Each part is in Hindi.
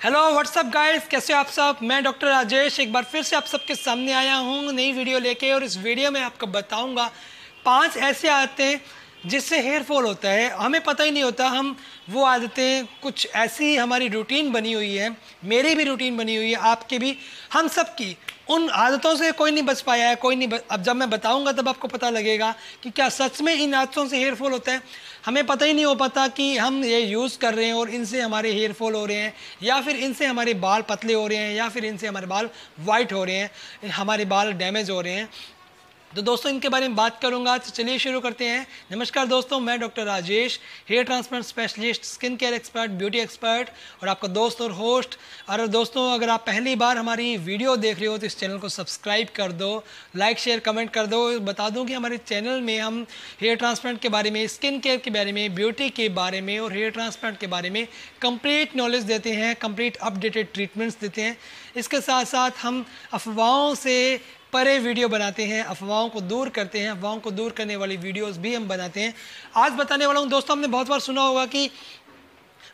हेलो व्हाट्सअप गाइस कैसे हो आप सब? मैं डॉक्टर राजेश, एक बार फिर से आप सबके सामने आया हूँ नई वीडियो लेके और इस वीडियो में आपको बताऊँगा पाँच ऐसे आदतें जिससे हेयर फॉल होता है। हमें पता ही नहीं होता, हम वो आदतें कुछ ऐसी हमारी रूटीन बनी हुई है, मेरी भी रूटीन बनी हुई है, आपके भी, हम सब की। उन आदतों से कोई नहीं बच पाया है कोई नहीं बच, अब जब मैं बताऊँगा तब आपको पता लगेगा कि क्या सच में इन आदतों से हेयर फॉल होता है। हमें पता ही नहीं हो पाता कि हम ये यूज़ कर रहे हैं और इनसे हमारे हेयर फॉल हो रहे हैं या फिर इनसे हमारे बाल पतले हो रहे हैं या फिर इनसे हमारे बाल वाइट हो रहे हैं हमारे बाल डैमेज हो रहे हैं। तो दोस्तों, इनके बारे में बात करूँगा। तो चलिए शुरू करते हैं। नमस्कार दोस्तों, मैं doctor Rajesh, hair transplant specialist, skin care expert, beauty expert और आपका दोस्त और होस्ट। और दोस्तों, अगर आप पहली बार हमारी वीडियो देख रहे हो तो इस चैनल को सब्सक्राइब कर दो, लाइक, शेयर, कमेंट कर दो। बता दूँ कि हमारे चैनल में हम हेयर ट्रांसप्लांट के बारे में, स्किन केयर के बारे में, ब्यूटी के बारे में और हेयर ट्रांसप्लांट के बारे में कंप्लीट नॉलेज देते हैं, कंप्लीट अपडेटेड ट्रीटमेंट्स देते हैं। इसके साथ साथ हम अफवाहों से परे वीडियो बनाते हैं, अफवाहों को दूर करते हैं, अफवाहों को दूर करने वाली वीडियोस भी हम बनाते हैं। आज बताने वाला हूँ, दोस्तों, हमने बहुत बार सुना होगा कि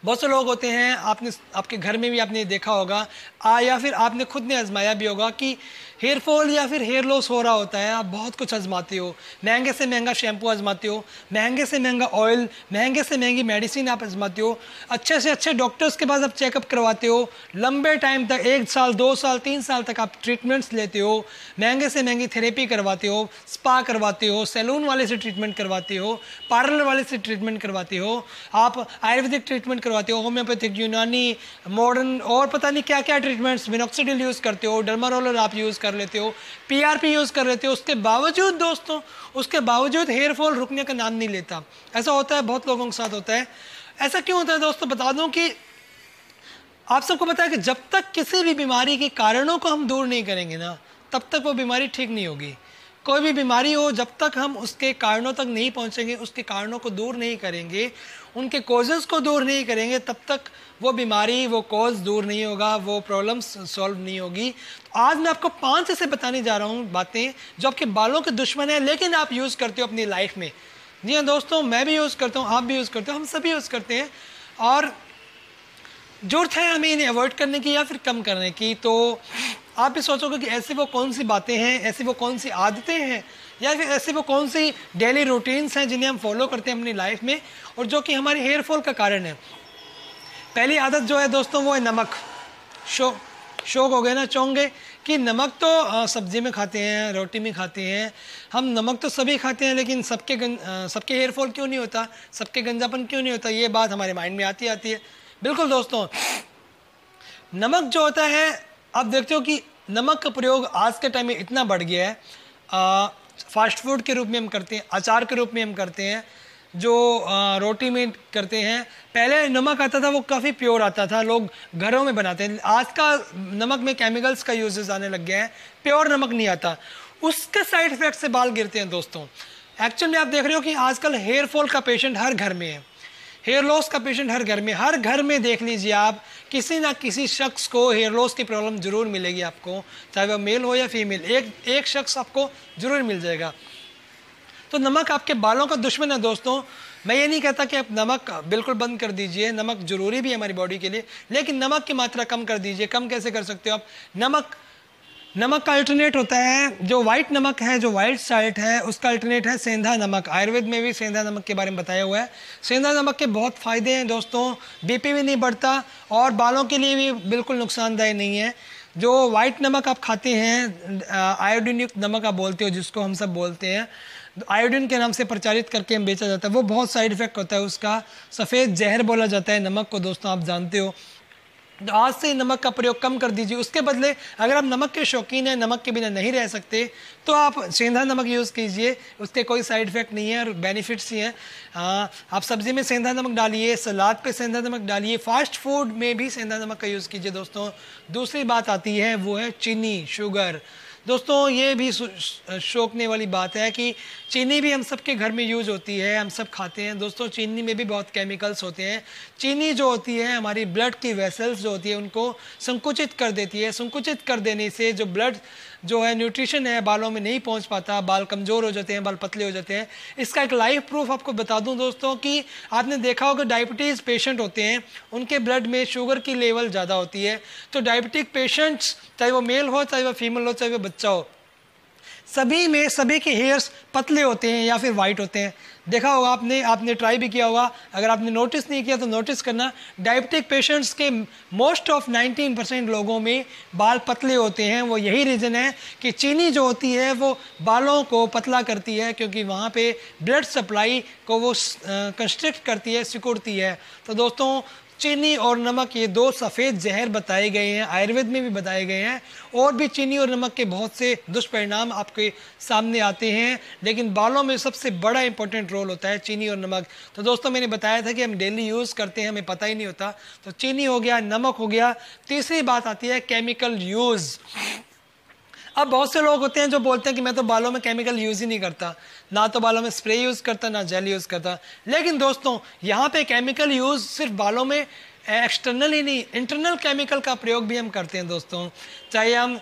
बहुत से लोग होते हैं, आपने आपके घर में भी आपने देखा होगा, आ, या फिर आपने खुद ने आजमाया भी होगा कि हेयर फॉल या फिर हेयर लॉस हो रहा होता है, आप बहुत कुछ आजमाते हो। महँगे से महँगा शैम्पू आजमाते हो, महँगे से महँगा ऑयल, महँगे से महँगी मेडिसिन आप आजमाते हो, अच्छे से अच्छे डॉक्टर्स के पास आप चेकअप करवाते हो, लंबे टाइम तक, एक साल, दो साल, तीन साल तक आप ट्रीटमेंट्स लेते हो, महँगे से महँगी थेरेपी करवाते हो, स्पा करवाते हो, सैलून वाले से ट्रीटमेंट करवाते हो, पार्लर वाले से ट्रीटमेंट करवाते हो, आप आयुर्वेदिक ट्रीटमेंट करवाते हो, होम्योपैथिक यूनानी मॉडर्न और पता नहीं क्या क्या ट्रीटमेंट्स मिनोक्सीडिल यूज़ करते हो डर्मारोलर आप यूज़ कर लेते हो पीआरपी यूज़ कर लेते हो, उसके बावजूद दोस्तों, उसके बावजूद हेयर फॉल रुकने का नाम नहीं लेता। ऐसा होता है, बहुत लोगों के साथ होता है। ऐसा क्यों होता है दोस्तों, बता दूँ कि आप सबको पता है कि जब तक किसी भी बीमारी के कारणों को हम दूर नहीं करेंगे ना, तब तक वो बीमारी ठीक नहीं होगी। कोई भी बीमारी हो, जब तक हम उसके कारणों तक नहीं पहुँचेंगे, उसके कारणों को दूर नहीं करेंगे, उनके कोजेज़ को दूर नहीं करेंगे, तब तक वो बीमारी, वो कोज दूर नहीं होगा, वो प्रॉब्लम्स सॉल्व नहीं होगी। तो आज मैं आपको पाँच ऐसे बताने जा रहा हूँ बातें जो आपके बालों के दुश्मन हैं, लेकिन आप यूज़ करते हो अपनी लाइफ में। जी हाँ दोस्तों, मैं भी यूज़ करता हूँ, आप भी यूज़ करते हो, हम सभी यूज़ करते हैं। और ज़रूरत है हमें इन्हें अवॉइड करने की या फिर कम करने की तो आप भी सोचोगे कि ऐसी वो कौन सी बातें हैं, ऐसी वो कौन सी आदतें हैं, या फिर ऐसी वो कौन सी डेली रूटीन्स हैं जिन्हें हम फॉलो करते हैं अपनी लाइफ में और जो कि हमारे हेयर फॉल का कारण है। पहली आदत जो है दोस्तों वो है नमक। शो, शौक हो गए ना चौंगे कि नमक तो सब्ज़ी में खाते हैं, रोटी में खाते हैं। हम नमक तो सभी खाते हैं लेकिन सबके सबके हेयर फॉल क्यों नहीं होता? सबके गंजापन क्यों नहीं होता? ये बात हमारे माइंड में आती आती है। बिल्कुल दोस्तों, नमक जो होता है आप देखते हो कि नमक का प्रयोग आज के टाइम में इतना बढ़ गया है। फास्ट फ़ूड के रूप में हम करते हैं अचार के रूप में हम करते हैं जो आ, रोटी में करते हैं। पहले नमक आता था वो काफ़ी प्योर आता था लोग घरों में बनाते हैं। आज का नमक में केमिकल्स का यूजेस आने लग गया है प्योर नमक नहीं आता। उसके साइड इफ़ेक्ट से बाल गिरते हैं दोस्तों। एक्चुअली आप देख रहे हो कि आजकल हेयर फॉल का पेशेंट हर घर में है। हेयर लॉस का पेशेंट हर घर में, हर घर में देख लीजिए आप, किसी ना किसी शख्स को हेयर लॉस की प्रॉब्लम ज़रूर मिलेगी आपको, चाहे वह मेल हो या फीमेल एक एक शख्स आपको ज़रूर मिल जाएगा। तो नमक आपके बालों का दुश्मन है दोस्तों। मैं ये नहीं कहता कि आप नमक बिल्कुल बंद कर दीजिए, नमक ज़रूरी भी है हमारी बॉडी के लिए, लेकिन नमक की मात्रा कम कर दीजिए। कम कैसे कर सकते हो आप? नमक नमक का अल्टरनेट होता है, जो वाइट नमक है, जो वाइट साल्ट है, उसका अल्टरनेट है सेंधा नमक। आयुर्वेद में भी सेंधा नमक के बारे में बताया हुआ है। सेंधा नमक के बहुत फ़ायदे हैं दोस्तों। बीपी भी नहीं बढ़ता और बालों के लिए भी बिल्कुल नुकसानदायक नहीं है। जो वाइट नमक आप खाते हैं आयोडीन युक्त नमक आप बोलते हो, जिसको हम सब बोलते हैं आयोडीन के नाम से प्रचारित करके बेचा जाता है। वो बहुत साइड इफ़ेक्ट होता है उसका। सफ़ेद जहर बोला जाता है नमक को, दोस्तों, आप जानते हो। तो आज से नमक का प्रयोग कम कर दीजिए। उसके बदले अगर आप नमक के शौकीन हैं, नमक के बिना नहीं रह सकते तो आप सेंधा नमक यूज़ कीजिए। उसके कोई साइड इफ़ेक्ट नहीं है और बेनिफिट्स ही। हैं, आप सब्ज़ी में सेंधा नमक डालिए, सलाद पे सेंधा नमक डालिए, फास्ट फ़ूड में भी सेंधा नमक का यूज़ कीजिए दोस्तों। दूसरी बात आती है, वो है चीनी, शुगर। दोस्तों, ये भी शौकने वाली बात है कि चीनी भी हम सब के घर में यूज़ होती है, हम सब खाते हैं। दोस्तों, चीनी में भी बहुत केमिकल्स होते हैं। चीनी जो होती है, हमारी ब्लड की वेसल्स जो होती है, उनको संकुचित कर देती है। संकुचित कर देने से जो ब्लड जो है न्यूट्रिशन है, बालों में नहीं पहुँच पाता, बाल कमज़ोर हो जाते हैं, बाल पतले हो जाते हैं। इसका एक लाइव प्रूफ आपको बता दूँ दोस्तों कि आपने देखा होगा डायबिटीज़ पेशेंट होते हैं, उनके ब्लड में शुगर की लेवल ज़्यादा होती है। तो डायबिटिक पेशेंट्स चाहे वो मेल हो, चाहे वो फीमेल हो, चाहे वो बच्चा हो, सभी में, सभी के हेयर्स पतले होते हैं या फिर वाइट होते हैं। देखा होगा आपने आपने ट्राई भी किया होगा। अगर आपने नोटिस नहीं किया तो नोटिस करना। डायबिटिक पेशेंट्स के मोस्ट ऑफ़ 19 परसेंट लोगों में बाल पतले होते हैं। वो यही रीज़न है कि चीनी जो होती है, वो बालों को पतला करती है, क्योंकि वहाँ पे ब्लड सप्लाई को वो कंस्ट्रिक्ट करती है, सिकुड़ती है। तो दोस्तों, चीनी और नमक ये दो सफ़ेद जहर बताए गए हैं। आयुर्वेद में भी बताए गए हैं। और भी चीनी और नमक के बहुत से दुष्परिणाम आपके सामने आते हैं। लेकिन बालों में सबसे बड़ा इंपॉर्टेंट रोल होता है, चीनी और नमक। तो दोस्तों, मैंने बताया था कि हम डेली यूज़ करते हैं, हमें पता ही नहीं होता। तो चीनी हो गया, नमक हो गया, तीसरी बात आती है केमिकल यूज़ अब बहुत से लोग होते हैं जो बोलते हैं कि मैं तो बालों में केमिकल यूज़ ही नहीं करता। ना तो बालों में स्प्रे यूज़ करता, ना जेल यूज़ करता। लेकिन दोस्तों, यहाँ पे केमिकल यूज़ सिर्फ़ बालों में एक्सटर्नल ही नहीं इंटरनल केमिकल का प्रयोग भी हम करते हैं दोस्तों। चाहे हम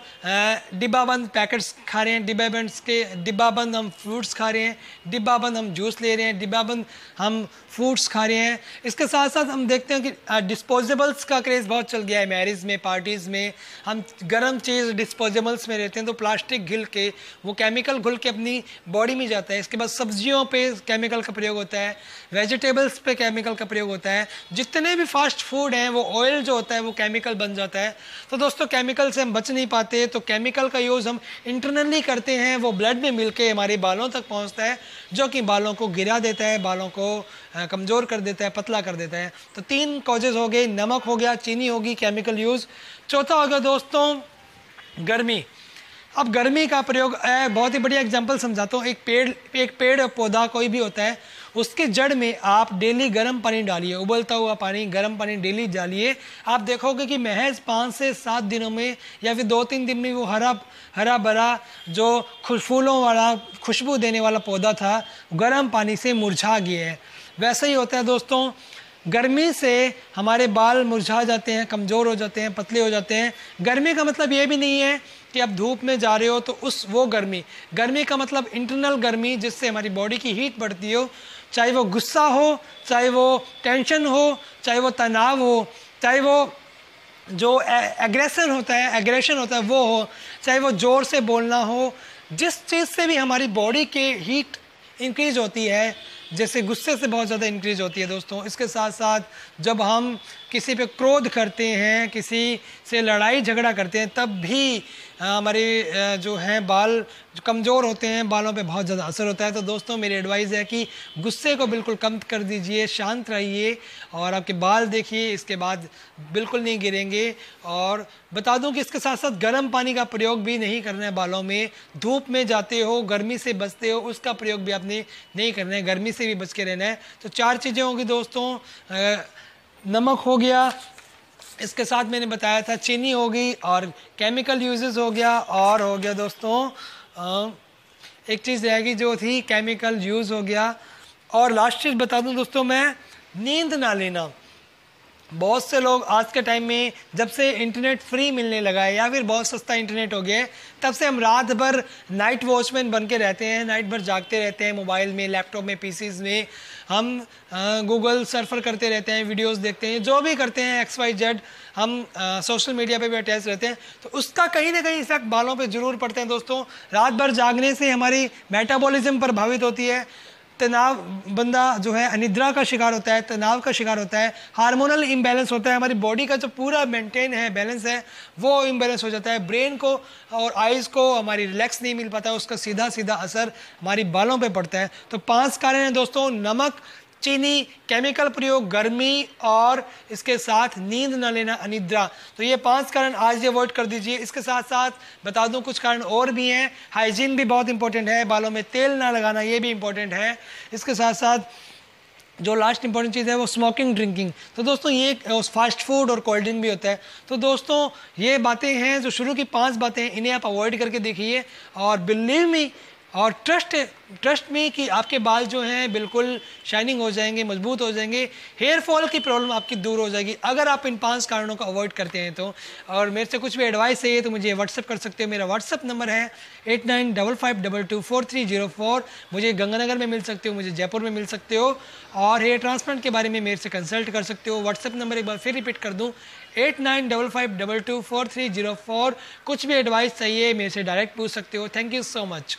डिब्बा बंद पैकेट्स खा रहे हैं, डिब्बा बंद के, डिब्बा बंद हम फ्रूट्स खा रहे हैं, डिब्बा बंद हम जूस ले रहे हैं, डिब्बा बंद हम फ्रूट्स खा रहे हैं। इसके साथ साथ हम देखते हैं कि डिस्पोजेबल्स का क्रेज़ बहुत चल गया है। मैरिज में पार्टीज़ में, हम गर्म चीज़ डिस्पोजेबल्स में रहते हैं तो प्लास्टिक घिल के, वो केमिकल घुल के अपनी बॉडी में जाता है। इसके बाद सब्जियों पर केमिकल का प्रयोग होता है वेजिटेबल्स पर केमिकल का प्रयोग होता है। जितने भी फास्ट फ़ूड हैं, वो ऑयल जो होता है, वो केमिकल बन जाता है। तो दोस्तों केमिकल से हम बच नहीं पाते तो केमिकल का यूज़ हम इंटरनली करते हैं, वो ब्लड में मिल हमारे बालों तक पहुँचता है, जो कि बालों को गिरा देता है, बालों को कमज़ोर कर देता है, पतला कर देता है। तो तीन कॉजेज़ हो गए, नमक हो गया, चीनी होगी केमिकल यूज़ चौथा हो गया दोस्तों, गर्मी। अब गर्मी का प्रयोग बहुत ही बढ़िया एग्जांपल समझाता हूँ। एक पेड़ एक पेड़, पौधा कोई भी होता है उसके जड़ में आप डेली गर्म पानी डालिए, उबलता हुआ पानी, गर्म पानी डेली डालिए। आप देखोगे कि महज पाँच से सात दिनों में या फिर दो तीन दिन में वो हरा हरा भरा जो फूलों वाला, खुशबू देने वाला पौधा था, गर्म पानी से मुरझा गया है। वैसे ही होता है दोस्तों, गर्मी से हमारे बाल मुरझा जाते हैं, कमज़ोर हो जाते हैं, पतले हो जाते हैं। गर्मी का मतलब ये भी नहीं है कि आप धूप में जा रहे हो तो उस वो गर्मी। गर्मी का मतलब इंटरनल गर्मी, जिससे हमारी बॉडी की हीट बढ़ती हो चाहे वो गुस्सा हो, चाहे वो टेंशन हो, चाहे वो तनाव हो, चाहे वो जो एग्रेशन होता है एग्रेशन होता है, वो हो, चाहे वो ज़ोर से बोलना हो, जिस चीज़ से भी हमारी बॉडी के हीट इंक्रीज होती है, जैसे गुस्से से बहुत ज़्यादा इंक्रीज होती है दोस्तों, इसके साथ साथ जब हम किसी पे क्रोध करते हैं, किसी से लड़ाई झगड़ा करते हैं, तब भी हमारे जो हैं बाल जो कमज़ोर होते हैं, बालों पे बहुत ज़्यादा असर होता है। तो दोस्तों, मेरी एडवाइस है कि गुस्से को बिल्कुल कम कर दीजिए, शांत रहिए और आपके बाल देखिए, इसके बाद बिल्कुल नहीं गिरेंगे। और बता दूँ कि इसके साथ साथ गर्म पानी का प्रयोग भी नहीं करना है बालों में। धूप में जाते हो, गर्मी से बचते हो, उसका प्रयोग भी आपने नहीं करना है, गर्मी से भी बच के रहना है। तो चार चीज़ें होंगी दोस्तों नमक हो गया, इसके साथ मैंने बताया था चीनी हो गई और केमिकल यूजेस हो गया, और हो गया दोस्तों एक चीज़ रहेगी जो थी केमिकल यूज़ हो गया। और लास्ट चीज़ बता दूँ दोस्तों मैं, नींद ना लेना। बहुत से लोग आज के टाइम में जब से इंटरनेट फ्री मिलने लगा है या फिर बहुत सस्ता इंटरनेट हो गया है, तब से हम रात भर नाइट वॉचमैन बन के रहते हैं नाइट भर जागते रहते हैं मोबाइल में लैपटॉप में पीसीज में। हम गूगल सर्फर करते रहते हैं वीडियोस देखते हैं, जो भी करते हैं एक्स वाई जेड हम सोशल मीडिया पे भी अटैच रहते हैं। तो उसका कहीं ना कहीं इफ़ेक्ट बालों पे ज़रूर पड़ते हैं दोस्तों। रात भर जागने से हमारी मेटाबॉलिज्म प्रभावित होती है। तनाव बंदा जो है, अनिद्रा का शिकार होता है, तनाव का शिकार होता है, हार्मोनल इम्बैलेंस होता है, हमारी बॉडी का जो पूरा मेंटेन है बैलेंस है, वो इम्बैलेंस हो जाता है। ब्रेन को और आइज़ को हमारी रिलैक्स नहीं मिल पाता, उसका सीधा सीधा असर हमारी बालों पे पड़ता है। तो पाँच कारण हैं दोस्तों, नमक चीनी, केमिकल प्रयोग, गर्मी और इसके साथ नींद न लेना अनिद्रा। तो ये पाँच कारण आज अवॉइड कर दीजिए। इसके साथ साथ बता दूँ कुछ कारण और भी हैं। हाइजीन भी बहुत इंपॉर्टेंट है। बालों में तेल ना लगाना ये भी इंपॉर्टेंट है। इसके साथ साथ जो लास्ट इंपॉर्टेंट चीज़ है वो स्मोकिंग ड्रिंकिंग तो दोस्तों ये फास्ट फ़ूड और कोल्ड ड्रिंक भी होता है। तो दोस्तों ये बातें हैं जो शुरू की पाँच बातें हैं। इन्हें आप अवॉइड करके देखिए। और बिलीव मी और ट्रस्ट ट्रस्ट में कि आपके बाल जो हैं बिल्कुल शाइनिंग हो जाएँगे, मज़बूत हो जाएँगे। हेयर फॉल की प्रॉब्लम आपकी दूर हो जाएगी। अगर आप इन पाँच कारणों को अवॉइड करते हैं तो। और मेरे से कुछ भी एडवाइस चाहिए तो मुझे व्हाट्सअप कर सकते हो। मेरा व्हाट्सअप नंबर है eight nine double five double two four three zero four मुझे गंगानगर में मिल सकते हो, मुझे जयपुर में मिल सकते हो। और हेयर ट्रांसप्लांट के बारे में मेरे से कंसल्ट कर सकते हो। व्हाट्सअप नंबर एक बार फिर रिपीट कर दूँ। Eight nine double five double two four three zero four कुछ भी एडवाइस चाहिए, मेरे से डायरेक्ट पूछ सकते हो। Thank you so much